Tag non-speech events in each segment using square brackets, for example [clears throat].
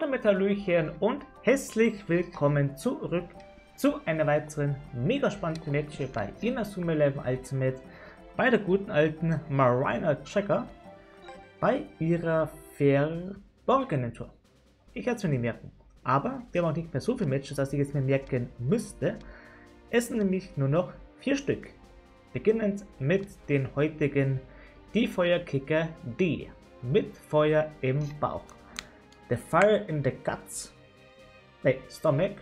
Damit Hallöchen und herzlich willkommen zurück zu einer weiteren mega spannenden Match bei Inazuma 11 Ultimate bei der guten alten Marina Checker bei ihrer verborgenen Tour. Ich hätte es mir nicht merken, aber wir haben auch nicht mehr so viele Matches, dass ich es mir merken müsste. Es sind nämlich nur noch vier Stück, beginnend mit den heutigen Die Feuerkicker D mit Feuer im Bauch. The Fire in the Guts. Ne, Stomach.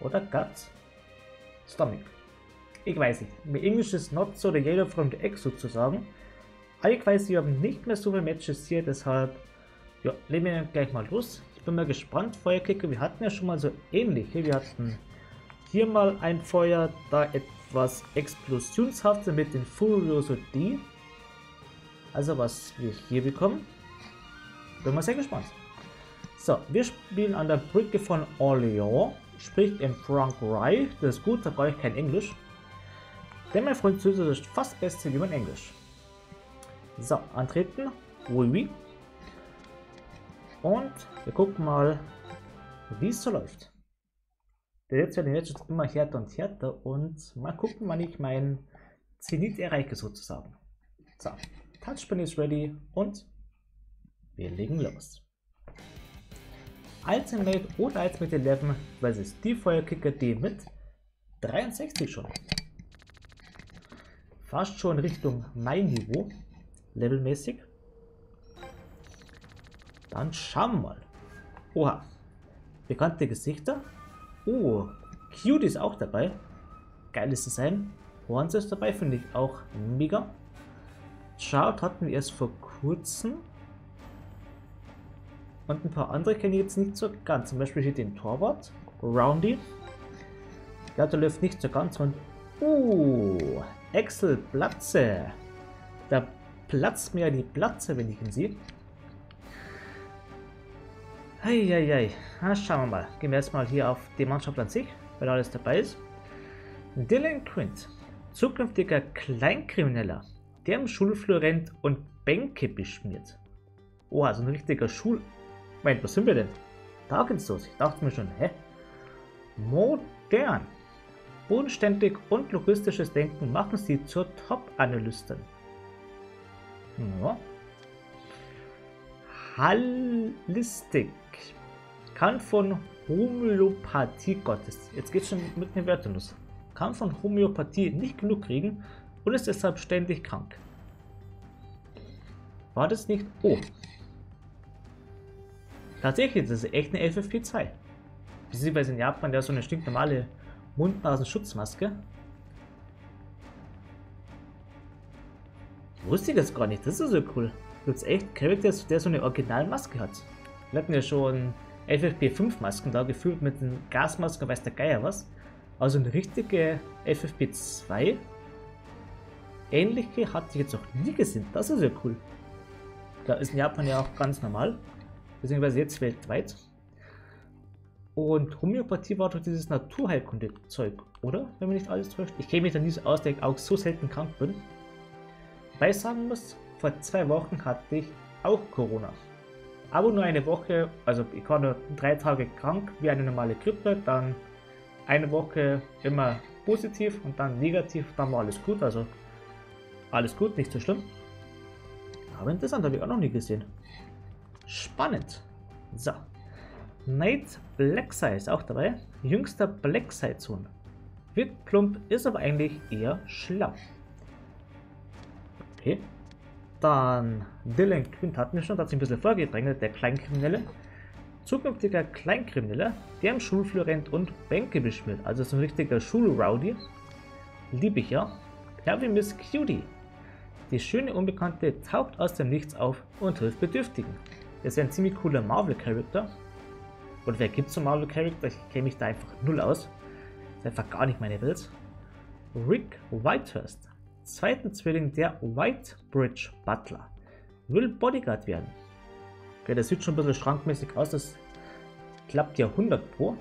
Oder Guts? Stomach. Ich weiß nicht. Mein Englisch ist not so the yellow from the egg sozusagen. Aber ich weiß, wir haben nicht mehr so viele Matches hier, deshalb ja, legen wir gleich mal los. Ich bin mal gespannt, Feuerkicker. Wir hatten ja schon mal so ähnliche. Wir hatten hier mal ein Feuer, da etwas Explosionshaftes mit den Furioso D. Also was wir hier bekommen, bin mal sehr gespannt. So, wir spielen an der Brücke von Orléans, spricht im Frankreich, das ist gut, da brauche ich kein Englisch. Denn mein Französisch ist fast beste wie mein Englisch. So, antreten, oui, oui. Und wir gucken mal, wie es so läuft. Der jetzt werden jetzt immer härter und härter und mal gucken, wann ich mein Zenit erreiche sozusagen. So, Touchpin ist ready und wir legen los. Ultimate oder Ultimate 11 versus die Feuerkicker D mit 63 schon. Fast schon Richtung mein Niveau, levelmäßig. Dann schauen wir mal. Oha, bekannte Gesichter. Oh, Cute ist auch dabei. Geiles Design. Horns ist dabei, finde ich auch mega. Chart hatten wir erst vor kurzem. Und ein paar andere kenne ich jetzt nicht so ganz. Zum Beispiel hier den Torwart, Roundy. Ja, der läuft nicht so ganz. Und, uh, Axel Platze. Da platzt mir die Platze, wenn ich ihn sehe. Eieiei, Na, schauen wir mal. Gehen wir erstmal hier auf die Mannschaft an sich, weil alles dabei ist. Dylan Quint, zukünftiger Kleinkrimineller der im Schulflur rennt und Bänke beschmiert. Oh, also ein richtiger Schul... Moment, was sind wir denn? Da geht's los. Ich dachte mir schon, hä? Modern. Bodenständig und logistisches Denken machen sie zur Top-Analystin. Ja. Hallistik kann von Homöopathie Gottes. Jetzt geht's schon mit den Wörtern los. Kann von Homöopathie nicht genug kriegen und ist deshalb ständig krank. War das nicht... Oh. Tatsächlich, das ist echt eine FFP2. Beziehungsweise in Japan ja so eine stinknormale Mund-Nasen-Schutzmaske. Wusste ich das gar nicht, das ist so cool. Ist echt Charakter, der so eine Originalmaske hat. Wir hatten ja schon FFP5 Masken da gefühlt mit den Gasmasken, weiß der Geier was. Also eine richtige FFP2 Ähnliche hatte ich jetzt noch nie gesehen. Das ist ja cool. Da ist in Japan ja auch ganz normal. Beziehungsweise jetzt weltweit. Und Homöopathie war doch dieses Naturheilkunde-Zeug, oder? Wenn mich nicht alles täuscht. Ich kenne mich da nie so aus, da ich auch so selten krank bin. Weil ich sagen muss, vor zwei Wochen hatte ich auch Corona. Aber nur eine Woche, also ich war nur drei Tage krank, wie eine normale Grippe, dann eine Woche immer positiv und dann negativ, dann war alles gut, also alles gut, nicht so schlimm. Aber interessant, habe ich auch noch nie gesehen. Spannend. So. Knight Blackside ist auch dabei. Jüngster Blackside-Sohn. Wird plump, ist aber eigentlich eher schlau. Okay. Dann Dylan Quint hatten wir schon, da hat sich ein bisschen vorgedrängelt, der Kleinkriminelle. Zukünftiger Kleinkriminelle, der im Schulflur rennt und Bänke beschmiert. Also so ein richtiger Schulrowdy. Liebe ich ja. Wie Miss Cutie. Die schöne Unbekannte taucht aus dem Nichts auf und hilft Bedürftigen. Das ist ein ziemlich cooler Marvel-Charakter. Und wer gibt so Marvel-Charakter? Ich kenne mich da einfach null aus. Das ist einfach gar nicht meine Welt. Rick Whitehurst, zweiter Zwilling der Whitebridge Butler, will Bodyguard werden. Okay, das sieht schon ein bisschen schrankmäßig aus, das klappt ja 100 pro.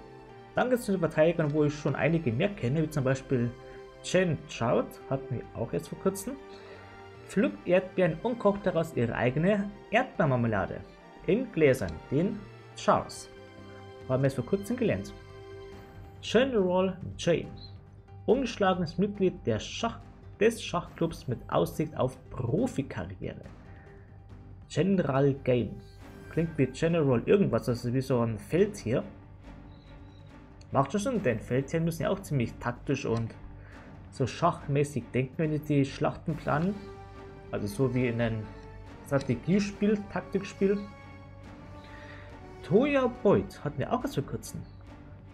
Dann gibt es den Verteidigern, wo ich schon einige mehr kenne, wie zum Beispiel Jen Trout, hatten wir auch erst vor kurzem pflückt Erdbeeren und kocht daraus ihre eigene Erdbeermarmelade. In Gläsern, den Charles. Haben wir es vor kurzem gelernt. General James, ungeschlagenes Mitglied der Schach, des Schachclubs mit Aussicht auf Profikarriere. General Game. Klingt wie General irgendwas, also wie so ein Feldtier. Macht schon Sinn, denn Feldtiere müssen ja auch ziemlich taktisch und so schachmäßig denken, wenn die die Schlachten planen. Also so wie in einem Strategiespiel, Taktikspiel. Toya Boyd hatten wir auch was für kurzen.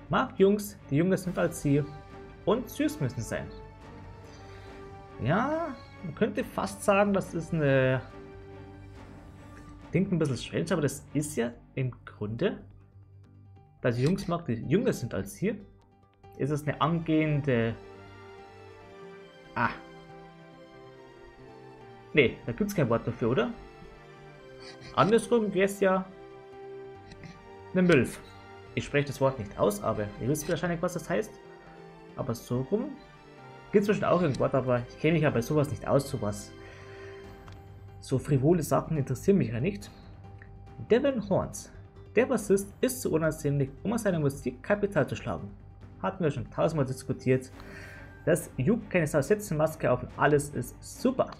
Mag Jungs, die jünger sind als sie und süß müssen sein. Ja, man könnte fast sagen, das ist eine... Klingt ein bisschen strange, aber das ist ja im Grunde, da die Jungs mag, die jünger sind als sie, ist es eine angehende... Ah. Nee, da gibt es kein Wort dafür, oder? Andersrum wäre es ja eine Milf. Ich spreche das Wort nicht aus, aber ihr wisst wahrscheinlich, was das heißt. Aber so rum gibt es bestimmt auch Wort, aber ich kenne mich ja bei sowas nicht aus, sowas. So frivole Sachen interessieren mich ja nicht. Devin Horns. Der Bassist ist zu unansehnlich, um aus seiner Musik Kapital zu schlagen. Hatten wir schon tausendmal diskutiert. Das juckt keine Maske auf und alles ist super.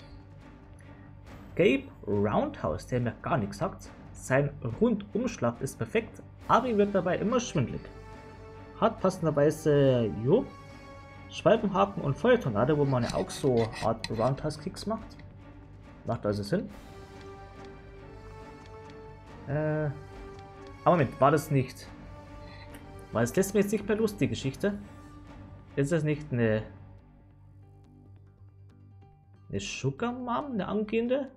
Gabe Roundhouse, der mir gar nichts sagt. Sein Rundumschlag ist perfekt, aber ihm wird dabei immer schwindlig. Hat passenderweise, jo, Schwalbenhaken und Feuertornade, wo man ja auch so Art Roundhouse-Kicks macht. Macht also Sinn. Äh, aber Moment, war das nicht... War das lässt mir jetzt nicht mehr los, die Geschichte? Ist das nicht eine... Eine Sugar Mom, eine angehende?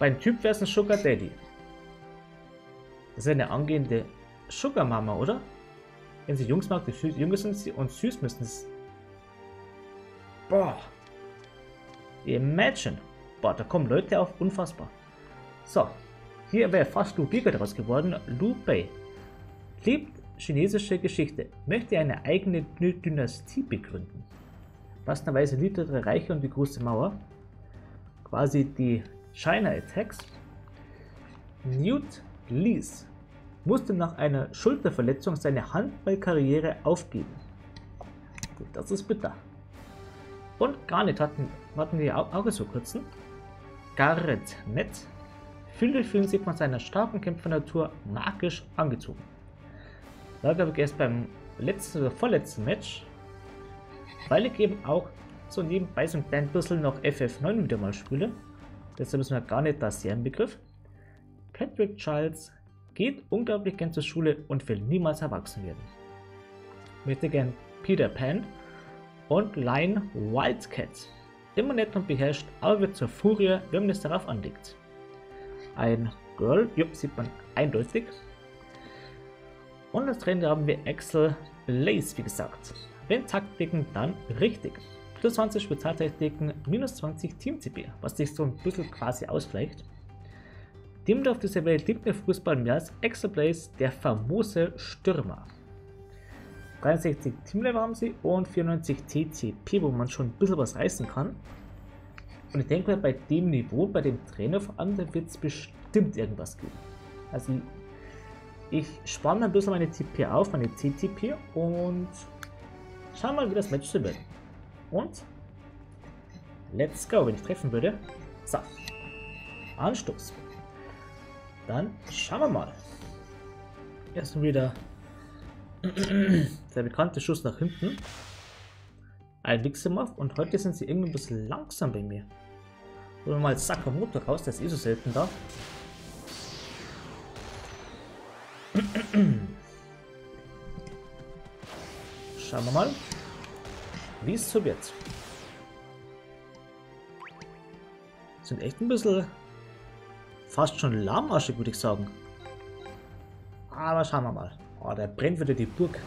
Beim Typ wäre es ein Sugar Daddy. Das ist eine angehende Sugar Mama, oder? Wenn sie Jungs mag, die jünger sind und süß müssen es. Boah. Imagine. Boah, da kommen Leute auf, unfassbar. So, hier wäre fast Lu Bigger daraus geworden. Lu Bei. Liebt chinesische Geschichte, möchte eine eigene Dynastie begründen. Passenderweise liebt er drei Reiche und die große Mauer. Quasi die China Attacks. Newt Lees musste nach einer Schulterverletzung seine Handballkarriere aufgeben. Das ist bitter. Und Garnet hatten, hatten wir auch so kurzen. Garrett Nett Viele fühlen sich von seiner starken Kämpfernatur magisch angezogen. Da glaube ich erst beim letzten oder vorletzten Match, weil ich eben auch so nebenbei so ein klein bisschen noch FF9 wieder mal spiele. Deshalb ist mir gar nicht das sehr im Begriff. Patrick Charles geht unglaublich gern zur Schule und will niemals erwachsen werden. Möchte gern Peter Pan und Lion Wildcat. Immer nett und beherrscht, aber wird zur Furie, wenn man es darauf anlegt. Ein Girl, ja, sieht man eindeutig. Und als Trainer haben wir Axel Blaze, wie gesagt. Wenn Taktiken, dann richtig. Plus 20 Spezialtechniken, minus 20 Team-CP, was sich so ein bisschen quasi ausgleicht. Dem auf dieser Welt liebt mir Fußball mehr als Axel Blaze, der famose Stürmer. 63 Teamlevel haben sie und 94 TTP, wo man schon ein bisschen was reißen kann. Und ich denke mal, bei dem Niveau, bei dem Trainer vor allem, da wird es bestimmt irgendwas geben. Also ich spanne ein bisschen meine TP auf, meine TTP und schau mal, wie das Match so wird. Und let's go, wenn ich treffen würde. So, Anstoß. Dann schauen wir mal. Erst wieder [clears throat] der bekannte Schuss nach hinten. Ein Wixemov und heute sind sie irgendwie ein bisschen langsam bei mir. Holen wir mal Sakamoto raus, der ist eh so selten da. [clears throat] Schauen wir mal, wie es so wird. Sind echt ein bisschen fast schon lahmarschig, würde ich sagen. Aber schauen wir mal. Oh, der brennt wieder die Burg.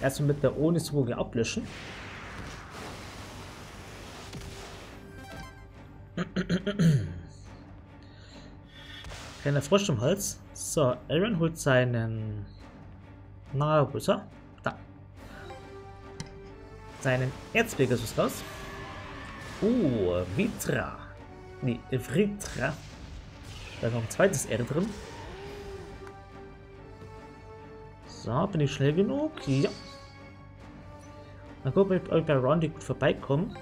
Erstmal mit der Ohne-Swoge ablöschen. Kleiner Frosch im Hals. So, Aaron holt seinen... Na, Seinen Erzpegasus raus. Uh, Vitra. Nee, Vritra. Da ist noch ein zweites R drin. So, bin ich schnell genug? Ja. Mal gucken, ob ich bei Roundy gut vorbeikomme.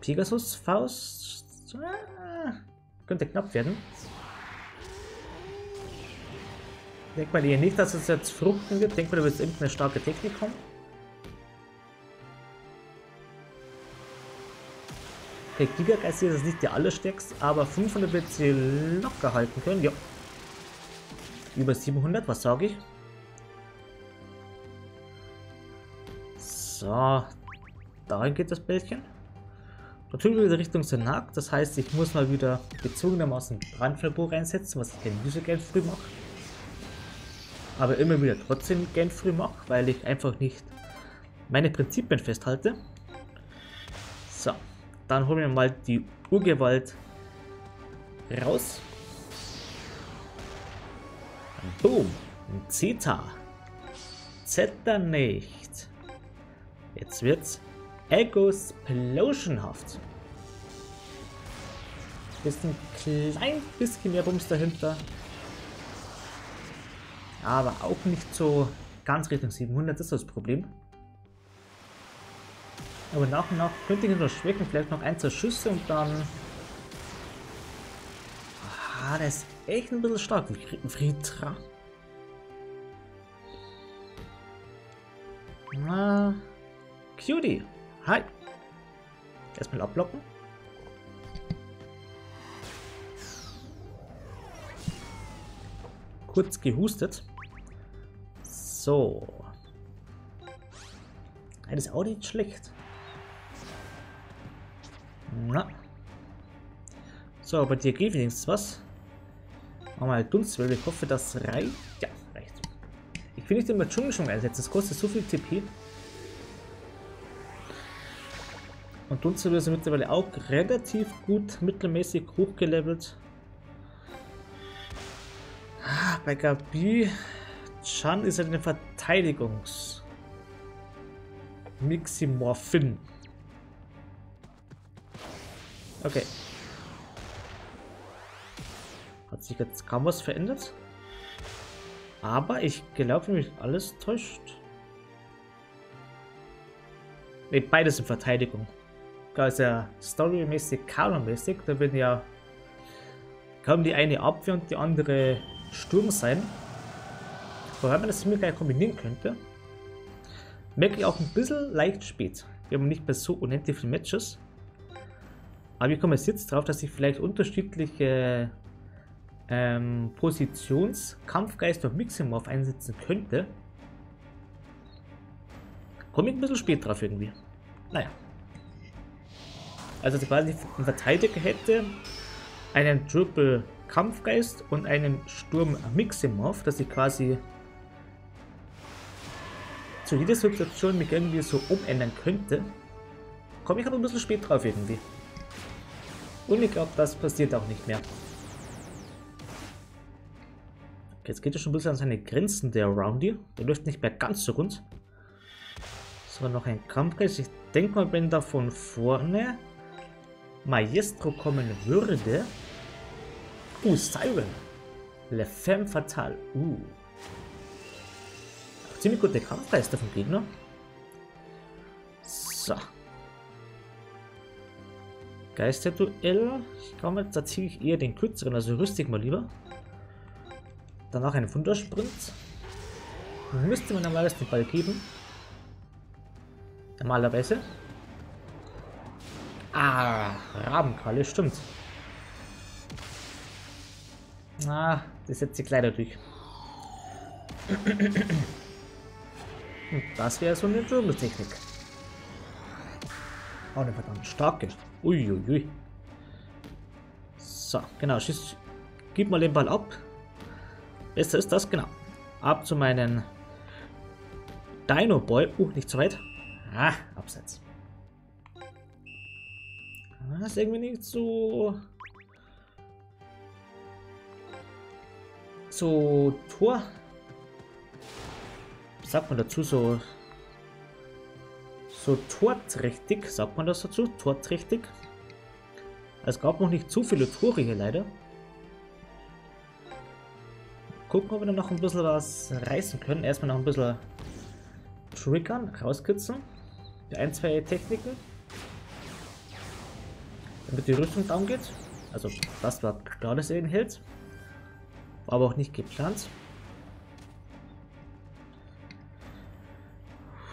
Pegasus Faust. Ah, könnte knapp werden. Denkt mal eher nicht, dass es jetzt fruchten wird. Denkt mal, da wird irgendeine starke Technik kommen. Okay, Gigageist ist nicht der allerstärkste, aber 500 wird sie locker halten können. Ja. Über 700, was sage ich? So, dahin geht das Bällchen. Natürlich wieder Richtung Senat, das heißt, ich muss mal wieder gezwungenermaßen Brandverbot reinsetzen, was ich nicht so gern früh mache. Aber immer wieder trotzdem gern früh mache, weil ich einfach nicht meine Prinzipien festhalte. So, dann holen wir mal die Urgewalt raus. Boom, Zeta. Zeta nicht. Jetzt wird's Ego-Explosionhaft. Ist ein klein bisschen mehr Bums dahinter. Aber auch nicht so ganz Richtung 700, das ist das Problem. Aber nach und nach könnte ich ihn noch schwächen, vielleicht noch ein, zwei Schüsse und dann... Ah, der ist echt ein bisschen stark, Fritra. Na, Cutie. Hi. Erstmal abblocken. Kurz gehustet. So. Das ist auch nicht schlecht. Na. So, aber dir geht wenigstens was. Machen wir mal Dunstwelle. Ich hoffe, das reicht. Ja, reicht. Ich will nicht immer Dschungelschwung einsetzen. Das kostet so viel TP. Und Dunstwelle ist mittlerweile auch relativ gut, mittelmäßig hochgelevelt. Ah, bei Gabi Chan ist er eine Verteidigungs Miximorphin. Okay. Hat sich jetzt kaum was verändert. Aber ich glaube, mich alles täuscht. Ne, beides in Verteidigung. Da ist ja storymäßig, kanonmäßig. Da werden ja kaum die eine Abwehr und die andere Sturm sein. Wobei man das mir gleich kombinieren könnte. Merke ich auch ein bisschen leicht spät. Wir haben nicht mehr so unendlich viele Matches. Aber ich komme jetzt drauf, dass ich vielleicht unterschiedliche ähm, Positions-Kampfgeist und Miximorph einsetzen könnte. Komme ich ein bisschen spät drauf irgendwie. Naja. Also quasi ein Verteidiger hätte einen Triple Kampfgeist und einen Sturm Miximorph, dass ich quasi zu jeder Situation mich irgendwie so umändern könnte. Komme ich aber ein bisschen spät drauf irgendwie. Und ich glaube, das passiert auch nicht mehr. Jetzt geht er schon ein bisschen an seine Grenzen, der Roundy. Der läuft nicht mehr ganz so rund. So, noch ein Kampfgeist. Ich denke mal, wenn da von vorne Maestro kommen würde. Uh, Siren. Le Femme Fatale. Uh. Ziemlich gute Kampfgeister vom Gegner. So. Geisterduell. Ich glaube, da ziehe ich eher den kürzeren, also rüstig mal lieber. Danach einen Wundersprint. Müsste man normalerweise den Ball geben. Normalerweise. Ah, Rabenkralle, stimmt. Ah, das setzt sich leider durch. Und das wäre so eine Dschungeltechnik. Auch eine verdammt starke. Uiuiui. So, genau. Schieß, gib mal den Ball ab. Besser ist das, genau. Ab zu meinen Dino Boy. Uh, nicht zu weit. Ah, abseits. Das ist irgendwie nicht so... So Tor... sagt man dazu? So so torträchtig, sagt man das dazu? Torträchtig. Es gab noch nicht zu viele Tore hier leider. Gucken, ob wir dann noch ein bisschen was reißen können. Erstmal noch ein bisschen triggern, rauskitzeln. Die ein, zwei Techniken. Damit die Rüstung down geht. Also das war klar, dass er ihn hält. War aber auch nicht geplant.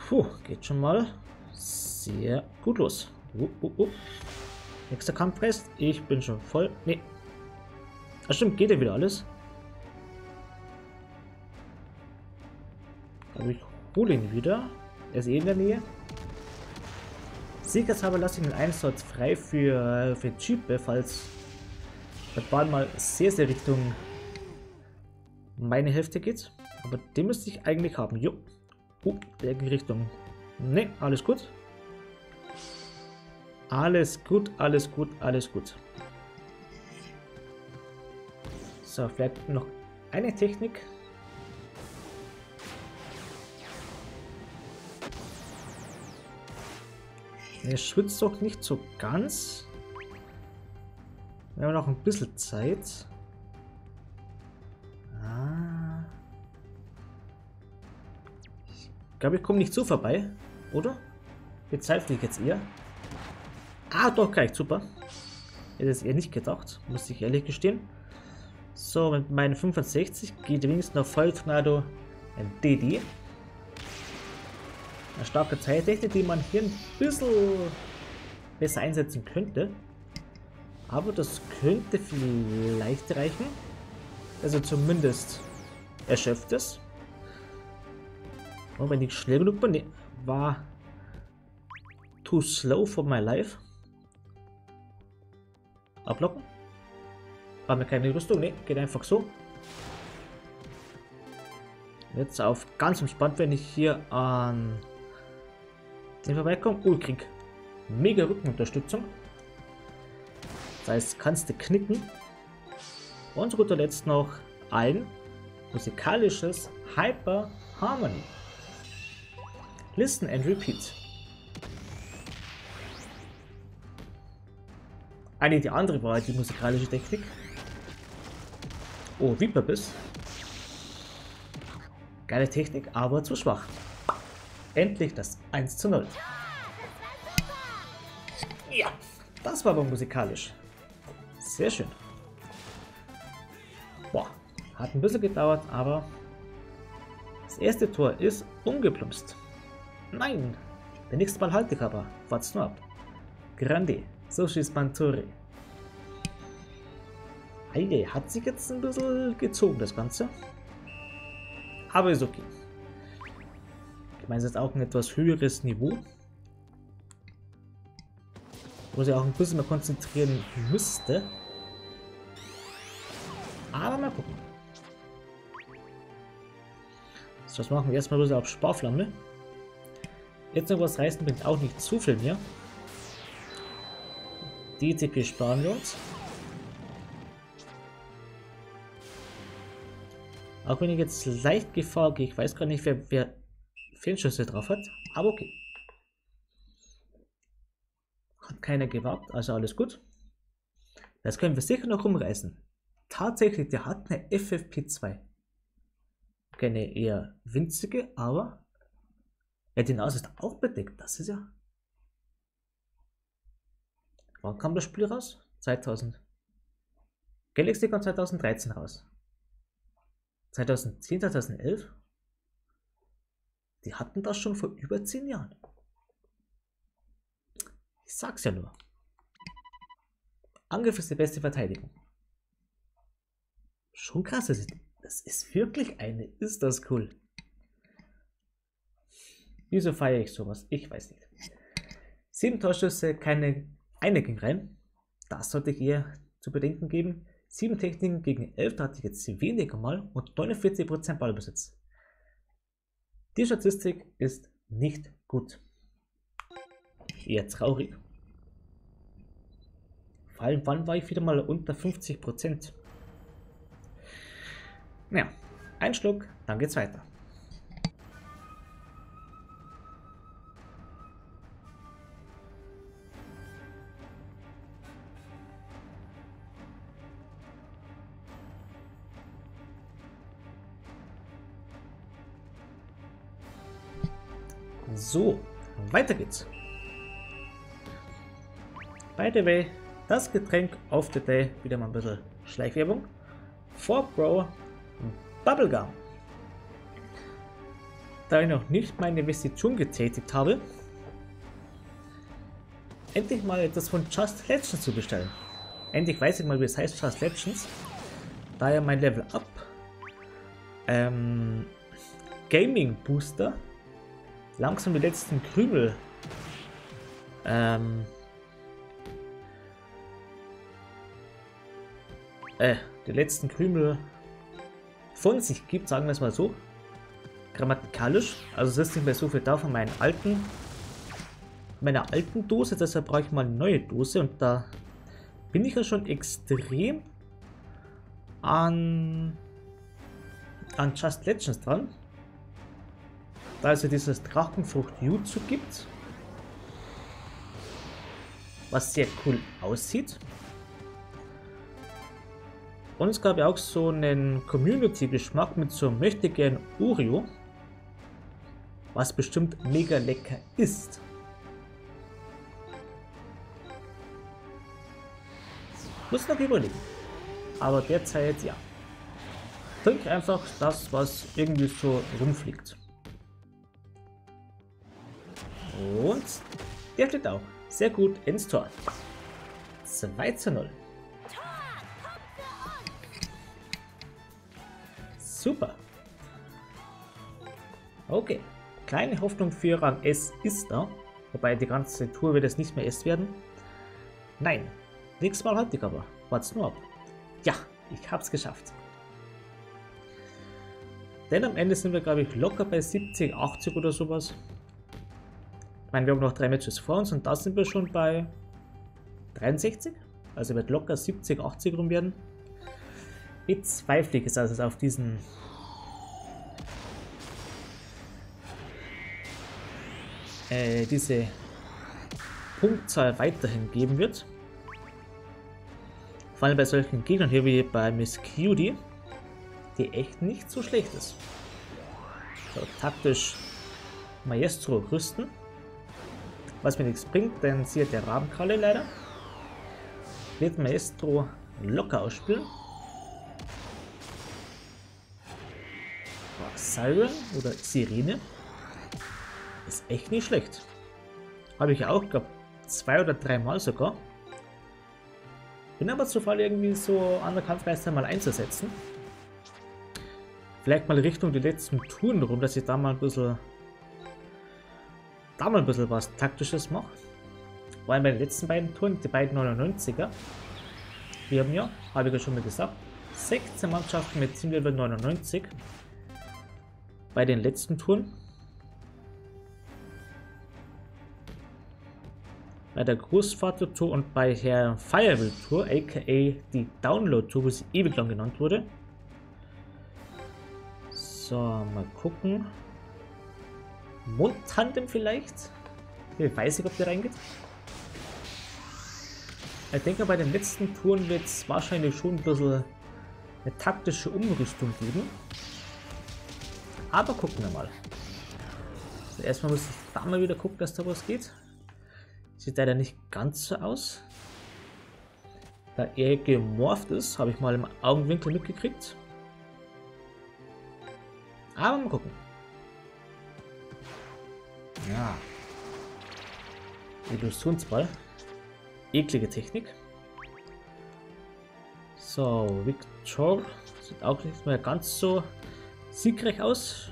Puh, geht schon mal sehr gut los. Uh, uh, uh. Nächster Kampfgeist. Ich bin schon voll. Nee. Ach stimmt, geht ja wieder alles. Aber ich hole ihn wieder. Er ist eh in der Nähe. Siegershaber lasse ich den Einsatz frei für, für Chipe, falls der Bahn mal sehr, sehr Richtung meine Hälfte geht. Aber den müsste ich eigentlich haben. Jo. Uh, der geht Richtung. Ne, alles gut. Alles gut, alles gut, alles gut. So, vielleicht noch eine Technik. Er schwitzt doch nicht so ganz. Wir haben noch ein bisschen Zeit. Ah. Ich glaube, ich komme nicht so vorbei, oder? Bezweifle ich jetzt eher. Ah, doch, gleich, super. Hätte es eher nicht gedacht, muss ich ehrlich gestehen. So, mit meinen 65 geht wenigstens noch Volltornado ein DD. Eine starke Zeittechnik, die man hier ein bisschen besser einsetzen könnte. Aber das könnte vielleicht reichen. Also zumindest erschöpft es. Und wenn ich schnell genug bin, nee, war too slow for my life. Ablocken. Haben wir keine Rüstung? Ne, geht einfach so. Jetzt auf ganz entspannt, wenn ich hier an den vorbeikomme. Oh, krieg mega Rückenunterstützung. Das heißt, kannst du knicken. Und zu guter Letzt noch ein musikalisches Hyper Harmony. Listen and repeat. Eine die andere war die musikalische Technik. Oh, Viperbiss. Geile Technik, aber zu schwach. Endlich das 1 zu 0. Ja, das war aber musikalisch. Sehr schön. Boah, hat ein bisschen gedauert, aber das erste Tor ist umgeplumpst. Nein, der nächste Ball halte ich aber. Wart's nur ab. Grande. So schießt man Tore. Eide, hat sich jetzt ein bisschen gezogen, das Ganze. Aber ist okay. Ich meine, es ist auch ein etwas höheres Niveau. Wo ich auch ein bisschen mehr konzentrieren müsste. Aber mal gucken. So, das machen wir erstmal bloß auf Sparflamme. Jetzt noch was reißen bringt auch nicht zu viel mehr. Die TP sparen wir uns. Auch wenn ich jetzt leicht Gefahr gehe, ich weiß gar nicht, wer, wer Fehlschüsse drauf hat, aber okay. Hat keiner gewagt, also alles gut. Das können wir sicher noch rumreißen. Tatsächlich, der hat eine FFP2. Keine eher winzige, aber ja, die Nase ist auch bedeckt. Das ist ja Wann kam das Spiel raus? 2000. Galaxy kam 2013 raus. 2010, 2011? Die hatten das schon vor über 10 Jahren. Ich sag's ja nur. Angriff ist die beste Verteidigung. Schon krass, das ist, das ist wirklich eine. Ist das cool. Wieso feiere ich sowas? Ich weiß nicht. Sieben Torschüsse, keine eine ging rein. Das sollte ich eher zu bedenken geben. 7 Techniken gegen 11, da hatte ich jetzt weniger mal und 49% Ballbesitz. Die Statistik ist nicht gut. Eher traurig. Vor allem, wann war ich wieder mal unter 50%? Naja, ein Schluck, dann geht's weiter. So, weiter geht's. By the way, das Getränk auf the day, wieder mal ein bisschen Schleichwerbung. 4 Pro Bubblegum. Da ich noch nicht meine Investition getätigt habe, endlich mal etwas von Just Legends zu bestellen. Endlich weiß ich mal, wie es heißt, Just Legends. Da ja mein Level Up ähm, Gaming Booster langsam die letzten Krümel ähm, äh, die letzten Krümel von sich gibt, sagen wir es mal so. Grammatikalisch. Also es ist nicht mehr so viel da von meinen alten meiner alten Dose, deshalb brauche ich mal eine neue Dose und da bin ich ja schon extrem an an Just Legends dran. Da es ja dieses Drachenfrucht Jutsu gibt. Was sehr cool aussieht. Und es gab ja auch so einen Community-Geschmack mit so möchte gern Oreo. Was bestimmt mega lecker ist. Muss noch überlegen. Aber derzeit ja. Trink einfach das, was irgendwie so rumfliegt. Und der steht auch sehr gut ins Tor. 2 zu 0. Super. Okay. Kleine Hoffnung für Rang S ist da. Wobei die ganze Tour wird es nicht mehr S werden. Nein. Nächstes Mal hatte ich aber. Wart's nur ab. Ja, ich hab's geschafft. Denn am Ende sind wir, glaube ich, locker bei 70, 80 oder sowas. Ich meine, wir haben noch drei Matches vor uns und da sind wir schon bei 63. Also wird locker 70, 80 rum werden. Bezweifle ich es also auf diesen äh, diese Punktzahl weiterhin geben wird. Vor allem bei solchen Gegnern hier wie bei Miss Cutie die echt nicht so schlecht ist. So, taktisch Maestro rüsten. Was mir nichts bringt, denn sie hat der Rabenkralle leider. Wird Maestro locker ausspielen. Siren oder Sirene ist echt nicht schlecht. Habe ich auch, glaube zwei oder dreimal sogar. Bin aber zu Fall irgendwie so an der Kampfmeister mal einzusetzen. Vielleicht mal Richtung die letzten Touren rum, dass ich da mal ein bisschen da mal ein bisschen was Taktisches mache. Vor allem bei den letzten beiden Touren, die beiden 99er. Wir haben ja, habe ich ja schon mal gesagt, 16 Mannschaften mit Teamlevel 99 bei den letzten Touren. Bei der Großvater Tour und bei Herr Firewall Tour, aka die Download Tour, wie sie ewig lang genannt wurde, so, mal gucken. Mundtandem vielleicht? Ich weiß nicht, ob der reingeht. Ich denke, bei den letzten Touren wird es wahrscheinlich schon ein bisschen eine taktische Umrüstung geben. Aber gucken wir mal. Also erstmal muss ich da mal wieder gucken, dass da was geht. Sieht leider nicht ganz so aus. Da er gemorpht ist, habe ich mal im Augenwinkel mitgekriegt. Aber mal gucken. Ja. Illusionsball. Eklige Technik. So, Victor sieht auch nicht mehr ganz so siegreich aus.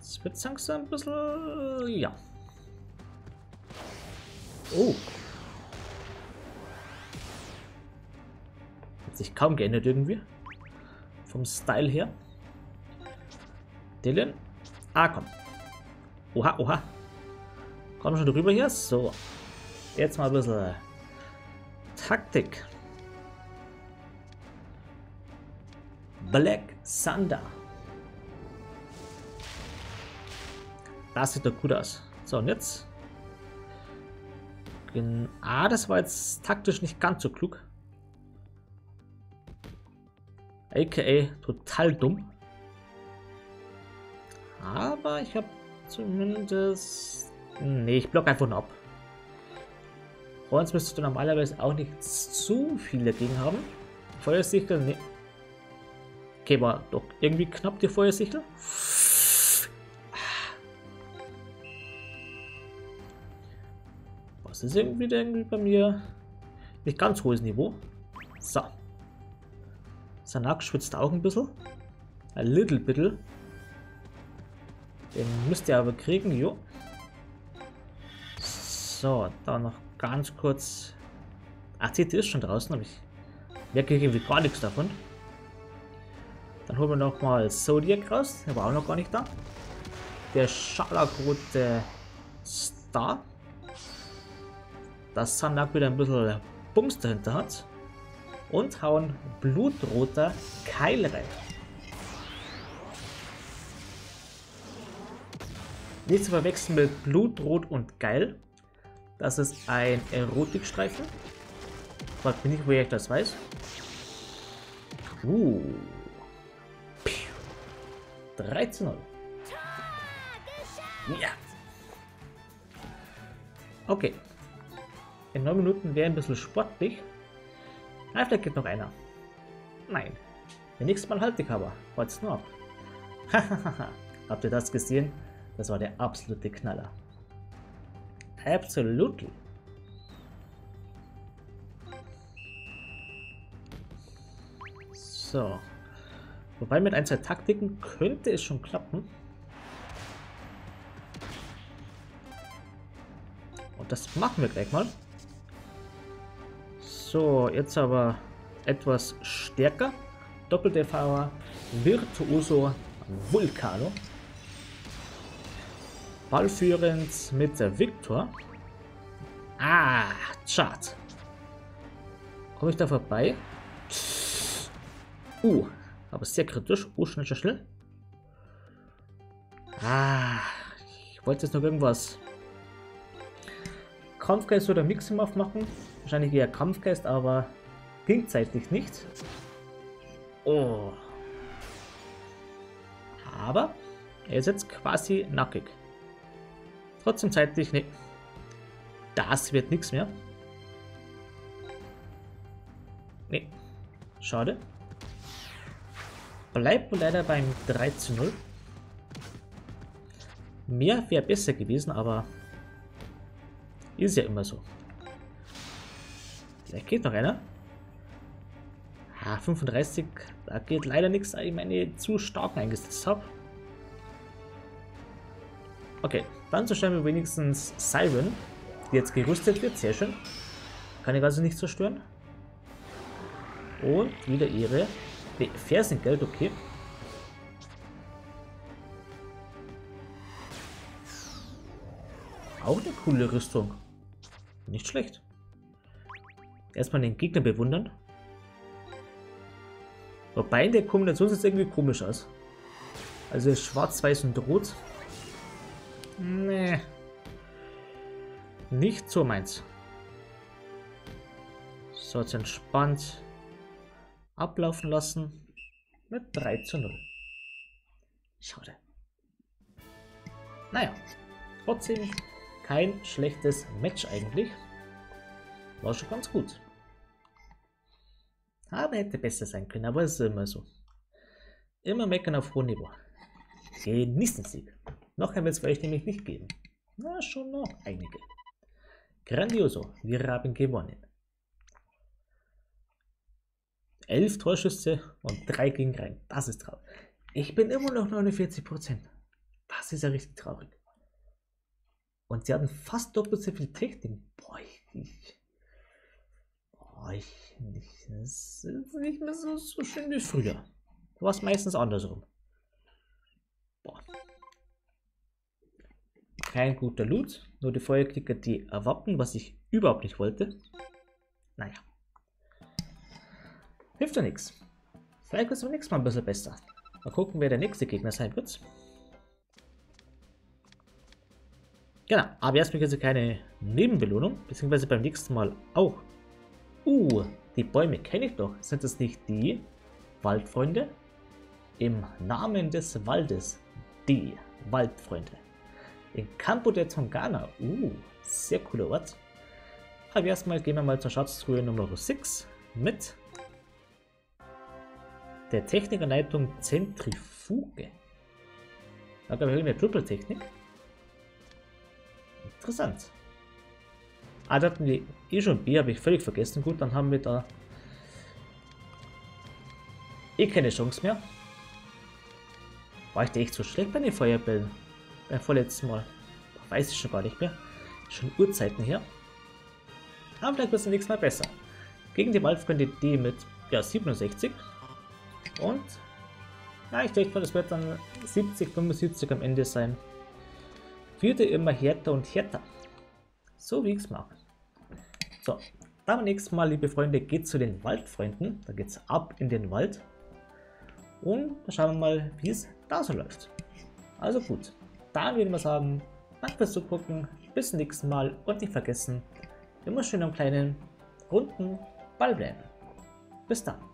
Es wird langsam ein bisschen... Ja. Oh. Hat sich kaum geändert irgendwie. Vom Style her. Dylan. Ah, komm. Oha, oha. Komm schon drüber hier. So. Jetzt mal ein bisschen Taktik. Black Thunder. Das sieht doch gut aus. So, und jetzt. Ah, das war jetzt taktisch nicht ganz so klug. AKA total dumm. Aber ich habe zumindest... Nee, ich block einfach nur ab. Horns müsstest du normalerweise auch nicht zu viel dagegen haben. Feuersichel, nee. Okay, war doch irgendwie knapp die Feuersichel. Was ist irgendwie irgendwie bei mir? Nicht ganz hohes Niveau. So. Sanak schwitzt auch ein bisschen. A little bit. Den müsst ihr aber kriegen, jo. So, da noch ganz kurz. Ach, CT ist schon draußen, aber ich merke irgendwie gar nichts davon. Dann holen wir nochmal Zodiac raus. Der war auch noch gar nicht da. Der scharlachrote Star. Dass Sanak wieder ein bisschen Bums dahinter hat. Und hauen blutroter Keil rein. Nicht zu verwechseln mit Blutrot und Geil. Das ist ein Erotikstreifen. Fragt mich nicht, woher ich das weiß. Uh. 13 0. Ja. Okay. In 9 Minuten wäre ein bisschen sportlich. Ah, vielleicht geht noch einer. Nein. Der nächste Mal halte ich aber. Nur ab. [laughs] Hahaha. Habt ihr das gesehen? Das war der absolute Knaller. Absolutely. So. Wobei mit ein, zwei Taktiken könnte es schon klappen. Und das machen wir gleich mal. So, jetzt aber etwas stärker. Doppelte Fahrer Virtuoso Vulcano. Ballführend mit der Victor. Ah, Chart. Komme ich da vorbei? Uh, aber sehr kritisch. Uh, schnell, schnell, schnell. Ah, ich wollte jetzt noch irgendwas. Kampfgeist oder Miximov machen. Wahrscheinlich eher Kampfgeist, aber ging zeitlich nicht. Oh. Aber er ist jetzt quasi nackig. Trotzdem zeitlich, ne. Das wird nichts mehr. Ne. Schade. Bleibt leider beim 3 zu 0. Mehr wäre besser gewesen, aber ist ja immer so. Vielleicht geht noch einer. Ah, 35, da geht leider nichts, da ich meine zu stark eingesetzt habe. Okay, dann zerstören wir wenigstens Siren, die jetzt gerüstet wird. Sehr schön. Kann ich also nicht zerstören. Und wieder ihre ne, Fersengeld, okay. Auch eine coole Rüstung. Nicht schlecht. Erstmal den Gegner bewundern. Wobei in der Kombination sieht es irgendwie komisch aus. Also schwarz, weiß und rot. Nee. Nicht so meins. So, jetzt entspannt ablaufen lassen. Mit 3 zu 0. Schade. Naja, trotzdem kein schlechtes Match eigentlich. War schon ganz gut. Aber hätte besser sein können, aber es ist immer so. Immer meckern auf hohem Niveau. Genießen Sieg. Noch wird es euch nämlich nicht geben. Na, schon noch einige. Grandioso, wir haben gewonnen. Elf Torschüsse und drei gegen rein. Das ist traurig. Ich bin immer noch 49%. Das ist ja richtig traurig. Und sie hatten fast doppelt so viel Technik. Boah, ich, boah, ich, ich das ist nicht mehr so, so schön wie früher. War es meistens andersrum. Boah. Kein guter Loot, nur die Feuerklicker, die erwappen, was ich überhaupt nicht wollte. Naja. Hilft ja nichts. Vielleicht wird es beim nächsten Mal ein bisschen besser. Mal gucken, wer der nächste Gegner sein wird. Genau, aber erstmal gibt es keine Nebenbelohnung, beziehungsweise beim nächsten Mal auch. Uh, die Bäume kenne ich doch. Sind das nicht die Waldfreunde? Im Namen des Waldes. Die. Waldfreunde. In Campo de Tongana. Uh, sehr cooler Ort. Aber erstmal gehen wir mal zur Schatztruhe Nummer 6 mit der Technikanleitung Zentrifuge. Da habe ich irgendeine Triple-Technik. Interessant. Ah, da hatten wir eh schon B, habe ich völlig vergessen. Gut, dann haben wir da eh keine Chance mehr. War ich da echt so schlecht bei den Feuerbällen? Beim vorletzten Mal. Weiß ich schon gar nicht mehr. Schon Urzeiten her. Aber vielleicht wird es nächstes Mal besser. Gegen die Waldfreunde D mit ja, 67. Und ja, ich denke mal, das wird dann 70, 75 am Ende sein. Würde immer härter und härter. So wie ich es mag. So, dann nächstes Mal, liebe Freunde, geht zu den Waldfreunden. Da geht es ab in den Wald. Und schauen wir mal, wie es da so läuft. Also gut, dann würde ich mal sagen, danke fürs Zugucken, bis zum nächsten Mal und nicht vergessen, immer schön am kleinen, runden Ball bleiben. Bis dann.